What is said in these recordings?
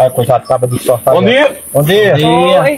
Olha, coitado, cabo de sorte. Bom dia. Bom dia. Bom dia.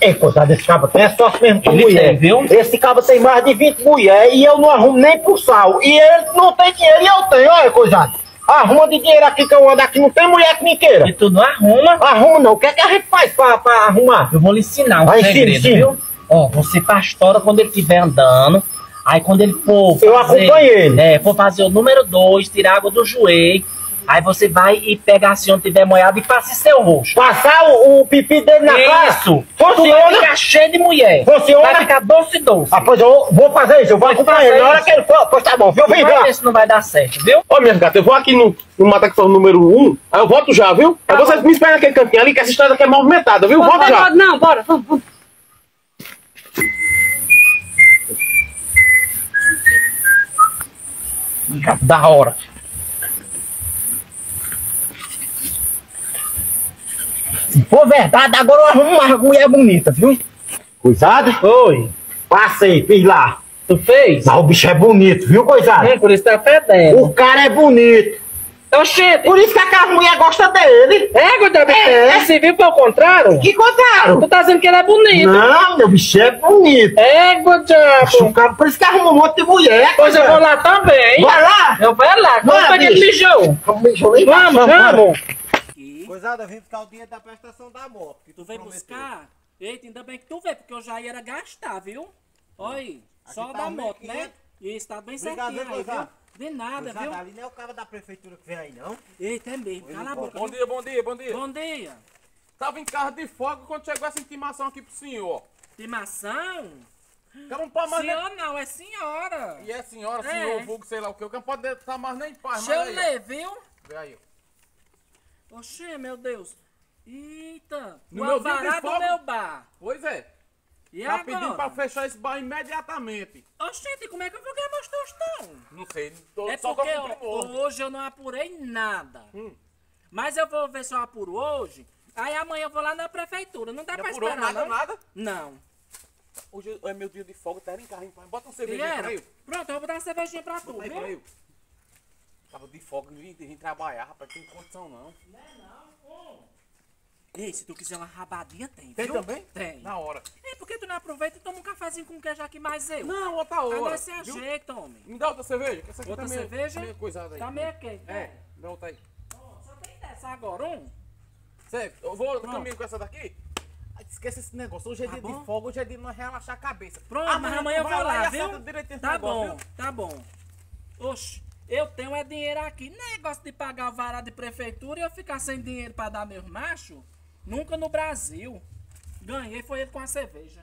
Ei, coitado, esse cabo tem sorte mesmo com Ele mulher. tem, viu? Esse cabo tem mais de 20 mulheres e eu não arrumo nem pro sal. E ele não tem dinheiro e eu tenho, olha, coitado. Arruma de dinheiro aqui que eu ando aqui, não tem mulher que me queira. E tu não arruma. Arruma não, o que é que a gente faz pra, pra arrumar? Eu vou lhe ensinar um Vai, segredo, ensina. viu? Ó, você pastora quando ele estiver andando. Aí quando ele for. Eu acompanho ele. É, for fazer o número 2, tirar água do joelho. Aí você vai e pega assim onde tiver molhado e passa em seu rosto. Passar o, o pipi dele na cara. Isso! Tu Funciona? ficar cheio de mulher. Funciona? Vai ficar doce doce. Ah, pois eu vou fazer isso, eu vou Vai acompanhar ele. Na hora que ele for, pois tá bom, viu? Vem ver se não vai dar certo, viu? Ô, minhas gatas, eu vou aqui no, no Mataquistão número 1, um, aí eu volto já, viu? Aí Tá vocês me esperam naquele cantinho ali, que essa estrada aqui é movimentada, viu? Volto já. Não, bora, vamos, vamos. Da hora. Se for verdade, agora eu arrumo uma mulher bonita, viu? Coisado? Oi. Passei, fiz lá. Tu fez? Mas o bicho é bonito, viu, coisado? É, por isso tá fedendo. O cara é bonito. Oxente. Por isso que aquela mulher gosta dele. É, Gordão, É. você viu foi o contrário? Que contaram? Tu tá dizendo que ele é bonito. Não, meu bicho é bonito. É, Gordão. O cara, por isso que arruma um monte de mulher. Pois eu vou lá também. Vai lá. Eu vou lá. Foi que ele mijou? Vamos. Vamos, vamos. Coisada, eu vim buscar o dinheiro da prestação da moto. que Tu veio prometeu. buscar? Eita, ainda bem que tu veio, porque eu já ia gastar, viu? Olha aí, só tá da moto, 1.500. né? Isso, tá bem Obrigado, certinho viu, aí, viu? De nada, Coisada, viu? ali não é o cara da prefeitura que vem aí, não? Eita, é mesmo, cala a boca. Bom viu? dia, bom dia, bom dia. Bom dia. Tava em carro de fogo quando chegou essa intimação aqui pro senhor. Timação? O cara não pode mais nem... Senhor não, é senhora. E é senhora, É. senhor, vulgo, sei lá o que. O cara não pode estar mais nem em paz, eu ler, viu? Vê aí, ó. Oxê, meu Deus. Eita, No o meu dia de alvará do meu bar. Pois é. E Tá pedindo pra agora? fechar esse bar imediatamente. Oxente, como é que eu vou ganhar meus tostão? Não sei, tô, É só porque primor. hoje eu não apurei nada. Hum. Mas eu vou ver se eu apuro hoje. Aí amanhã eu vou lá na prefeitura. Não dá Não pra apurou esperar, nada, não? nada? Não. Hoje é meu dia de folga, tá em paz. Bota um cervejinha pra aí. Pronto, eu vou dar uma cervejinha pra tu, viu? Tava de folga, não vim, vim trabalhar, rapaz. Tem condição não. Ei, se tu quiser uma rabadinha, tem, Tem viu? também? Tem. Na hora. É, por que tu não aproveita e toma um cafezinho com queijo aqui mais eu? Não, outra Ah, hora. nós se ajeita, homem. Me dá outra cerveja, que essa aqui Outra tá meio, cerveja? meio coisada aí. Tá meio quente, É, né? dá outra aí. Só tem dessa agora, um. Certo, eu vou Pronto. caminho com essa daqui. Esquece esse negócio. Hoje é Tá dia bom? de folga, hoje é dia de nós relaxar a cabeça. Pronto, mas amanhã eu vou lá, e viu? Tá negócio, bom, viu? tá bom. Oxe, eu tenho é dinheiro aqui. Negócio de pagar o vará de prefeitura e eu ficar sem dinheiro pra dar meus machos? Nunca no Brasil. Ganhei foi ele com a cerveja.